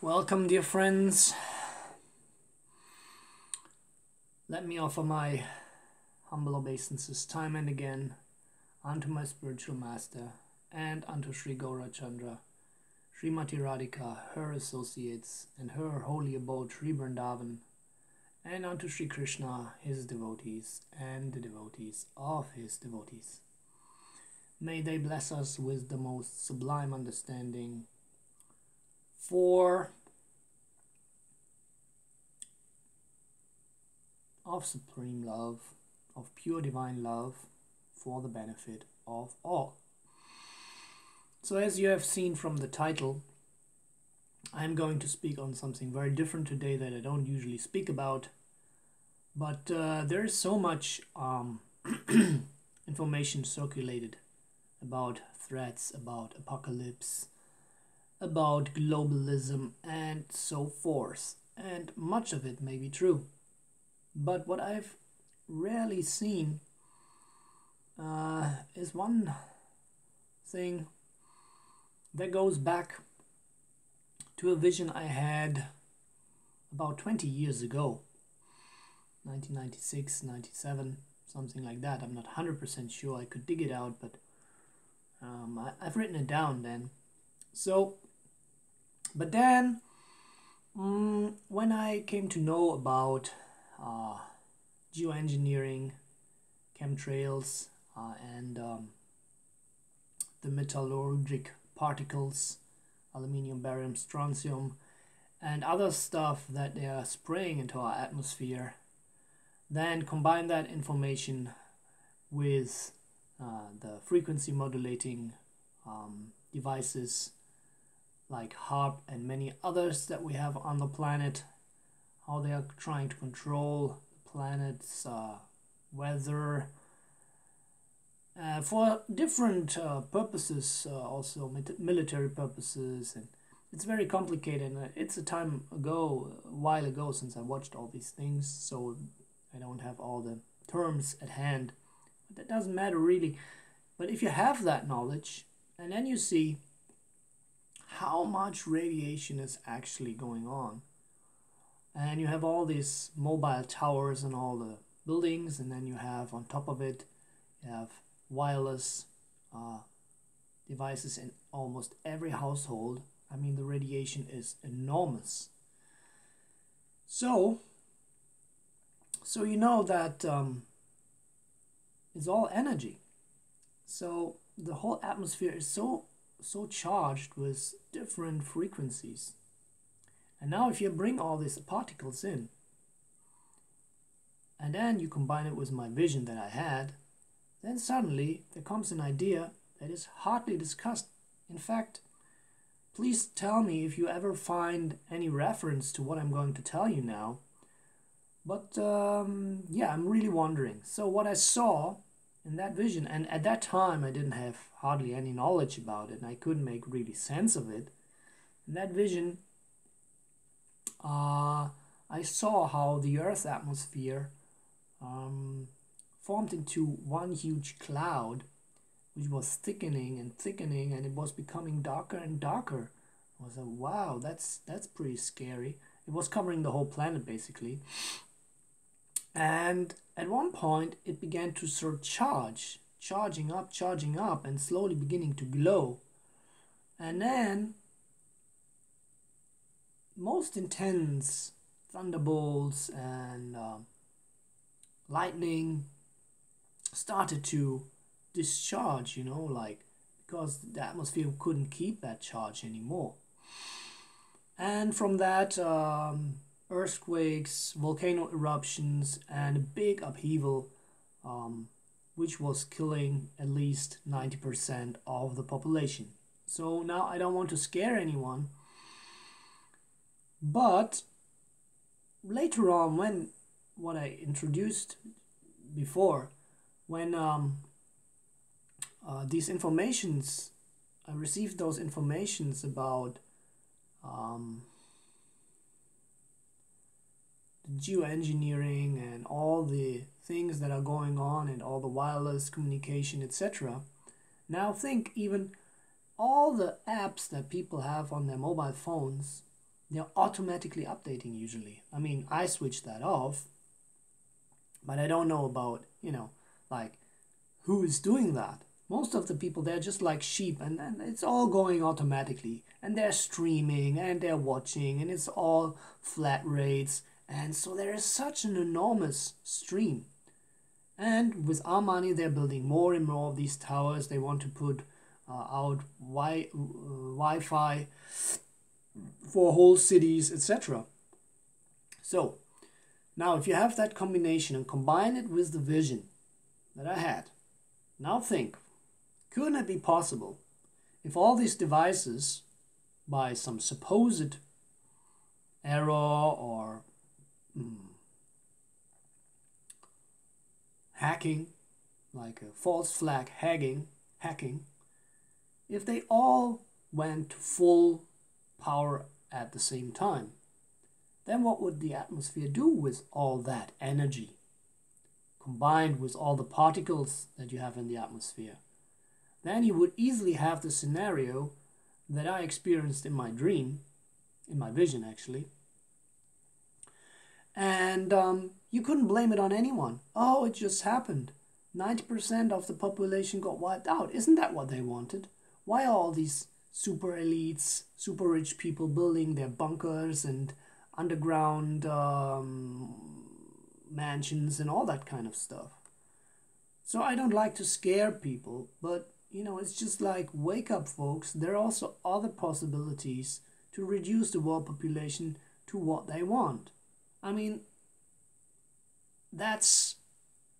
Welcome, dear friends. Let me offer my humble obeisances time and again unto my spiritual master and unto Sri Gaurachandra, Srimati Radhika, her associates, and her holy abode Sri Vrindavan, and unto Sri Krishna, his devotees, and the devotees of his devotees. May they bless us with the most sublime understanding for of supreme love, of pure divine love for the benefit of all. So, as you have seen from the title, I'm going to speak on something very different today that I don't usually speak about. But uh, there is so much um, information circulated about threats, about apocalypse, about globalism, and so forth. And much of it may be true. But what I've rarely seen uh, is one thing that goes back to a vision I had about 20 years ago 1996, 97, something like that. I'm not 100% sure. I could dig it out, but um, I, I've written it down then. So but then, um, when I came to know about uh, geoengineering, chemtrails, uh, and um, the metallurgic particles, aluminium, barium, strontium, and other stuff that they are spraying into our atmosphere, then combine that information with uh, the frequency modulating um, devices like HAARP and many others that we have on the planet, how they are trying to control the planet's uh, weather uh, for different uh, purposes, uh, also military purposes, and it's very complicated. And it's a time ago, a while ago, since I watched all these things, so I don't have all the terms at hand. But that doesn't matter really. But if you have that knowledge, and then you see how much radiation is actually going on. And you have all these mobile towers and all the buildings, and then you have on top of it, you have wireless uh, devices in almost every household. I mean, the radiation is enormous. So, so you know that um, it's all energy. So the whole atmosphere is so so charged with different frequencies. And now if you bring all these particles in, and then you combine it with my vision that I had, then suddenly there comes an idea that is hardly discussed. In fact, please tell me if you ever find any reference to what I'm going to tell you now. But um, yeah, I'm really wondering. So, what I saw in that vision. And at that time, I didn't have hardly any knowledge about it, and I couldn't make really sense of it. In that vision, uh, I saw how the Earth's atmosphere um, formed into one huge cloud, which was thickening and thickening, and it was becoming darker and darker. I was like, wow, that's that's pretty scary. It was covering the whole planet basically. And at one point, it began to surcharge, charging up, charging up, and slowly beginning to glow. And then, most intense thunderbolts and uh, lightning started to discharge, you know, like because the atmosphere couldn't keep that charge anymore. And from that, um, earthquakes, volcano eruptions, and a big upheaval, um, which was killing at least 90% of the population. So now I don't want to scare anyone, but later on, when what I introduced before, when um, uh, these informations, I received those informations about um, geoengineering and all the things that are going on and all the wireless communication, etc. Now think even all the apps that people have on their mobile phones they're automatically updating usually. I mean, I switch that off, but I don't know about, you know, like who is doing that. Most of the people, they're just like sheep and, and it's all going automatically. And they're streaming and they're watching and it's all flat rates. And so there is such an enormous stream. And with our money, they're building more and more of these towers. They want to put uh, out wi- uh, Wi-Fi for whole cities, etc. So, now if you have that combination and combine it with the vision that I had, now think, couldn't it be possible if all these devices, by some supposed error or mm, hacking, like a false flag hacking, hacking, if they all went to full power at the same time, then what would the atmosphere do with all that energy combined with all the particles that you have in the atmosphere? Then you would easily have the scenario that I experienced in my dream, in my vision actually. And um, you couldn't blame it on anyone. Oh, it just happened. 90% of the population got wiped out. Isn't that what they wanted? Why are all these super elites, super rich people building their bunkers and underground um, mansions and all that kind of stuff. So I don't like to scare people, but you know, it's just like wake up, folks. There are also other possibilities to reduce the world population to what they want. I mean, that's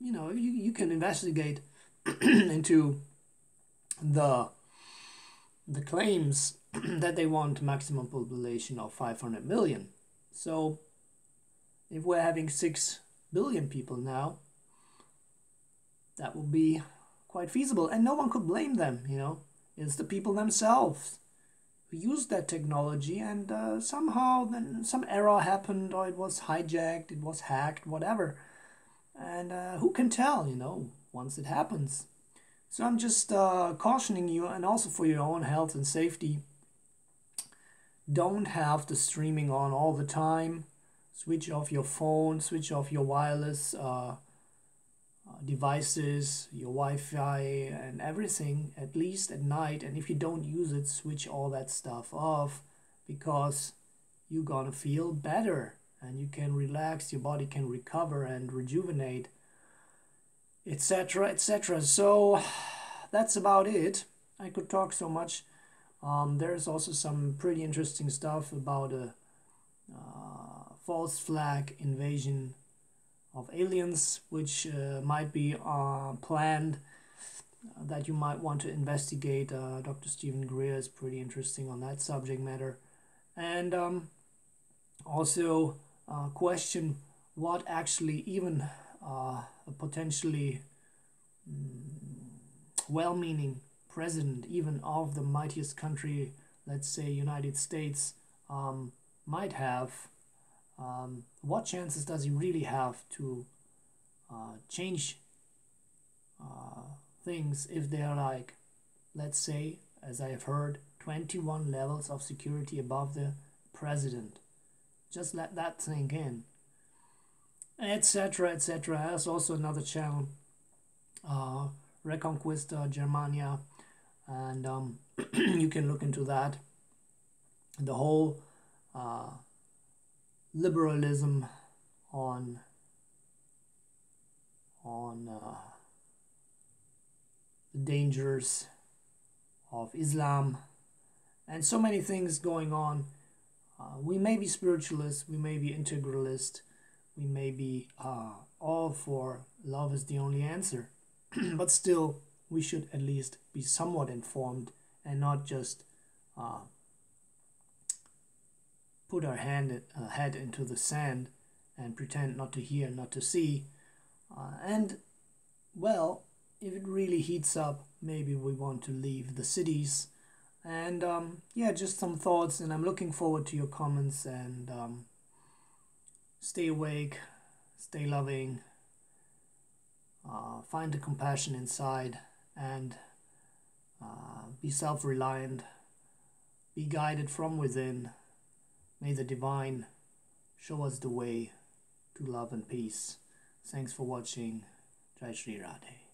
you know, you, you can investigate into the the claims that they want maximum population of 500 million. So if we're having 6 billion people now, that will be quite feasible. And no one could blame them, you know. It's the people themselves who used that technology and uh, somehow then some error happened or it was hijacked, it was hacked, whatever. And uh, who can tell, you know, once it happens. So I'm just uh, cautioning you, and also for your own health and safety, don't have the streaming on all the time. Switch off your phone, switch off your wireless uh, devices, your Wi Fi, and everything, at least at night. And if you don't use it, switch all that stuff off because you're gonna feel better and you can relax, your body can recover and rejuvenate etc etc so that's about it. I could talk so much. Um, there's also some pretty interesting stuff about a uh, false flag invasion of aliens which uh, might be uh, planned uh, that you might want to investigate uh, dr steven greer is pretty interesting on that subject matter and um, also uh, question what actually even uh, a potentially mm, well-meaning president, even of the mightiest country, let's say United States, um, might have. Um, what chances does he really have to uh, change uh, things if they're like, let's say, as I have heard, 21 levels of security above the president? Just let that sink in. Etc etc There's also another channel. Uh, reconquista germania and um, you can look into that. The whole uh, liberalism on on uh, the dangers of Islam and so many things going on. Uh, we may be spiritualists, we may be integralist, we may be uh, all for love is the only answer, but still, we should at least be somewhat informed and not just uh, put our hand uh, head into the sand and pretend not to hear, not to see. Uh, and well, if it really heats up, maybe we want to leave the cities. And um, yeah, just some thoughts, and I'm looking forward to your comments and. Um, stay awake, stay loving, uh, find the compassion inside, and uh, be self reliant, be guided from within, May the divine show us the way to love and peace. Thanks for watching. Jai Radhe.